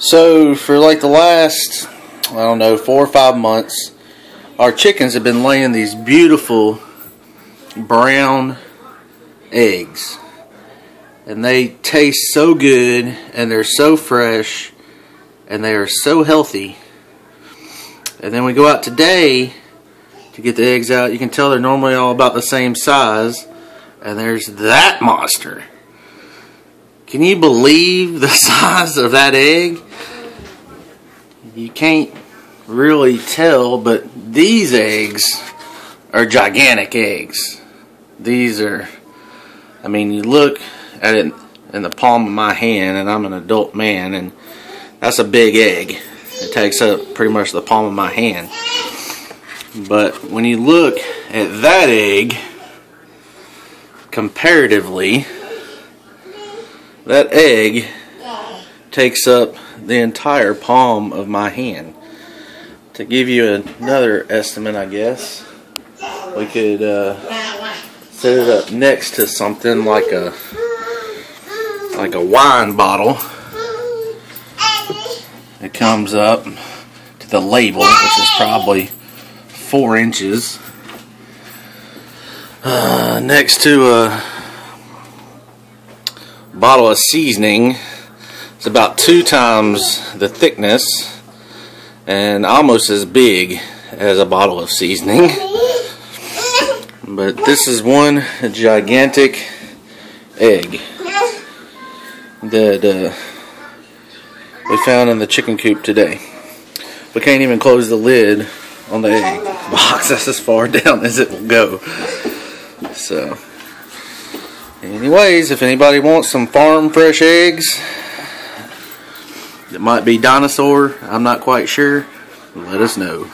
So for like the last, I don't know, four or five months, our chickens have been laying these beautiful brown eggs. And they taste so good and they're so fresh and they are so healthy. And then we go out today to get the eggs out. You can tell they're normally all about the same size. And there's that monster. Can you believe the size of that egg? You can't really tell, but these eggs are gigantic eggs. These are, I mean, you look at it in the palm of my hand, and I'm an adult man, and that's a big egg. It takes up pretty much the palm of my hand. But when you look at that egg, comparatively, that egg takes up the entire palm of my hand. To give you another estimate, I guess, we could uh, set it up next to something like a like a wine bottle. It comes up to the label, which is probably four inches. Uh, next to a bottle of seasoning. It's about two times the thickness and almost as big as a bottle of seasoning. But this is one gigantic egg that uh, we found in the chicken coop today. We can't even close the lid on the egg box. That's as far down as it will go. So, anyways, if anybody wants some farm fresh eggs, it might be dinosaur. I'm not quite sure. Let us know.